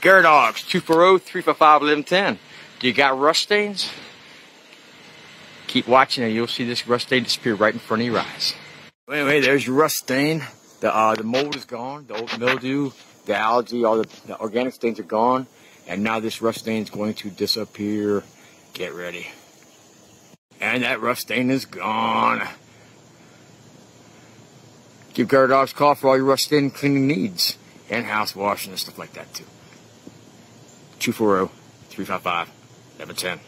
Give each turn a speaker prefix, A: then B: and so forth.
A: Gutterdogs, 240-355-1110. Do you got rust stains? Keep watching and you'll see this rust stain disappear right in front of your eyes. Anyway, there's your rust stain. The, uh, the mold is gone, the old mildew, the algae, all the, the organic stains are gone. And now this rust stain is going to disappear. Get ready. And that rust stain is gone. Give Gutterdogs a call for all your rust stain cleaning needs. And house washing and stuff like that too. 240 355 1110.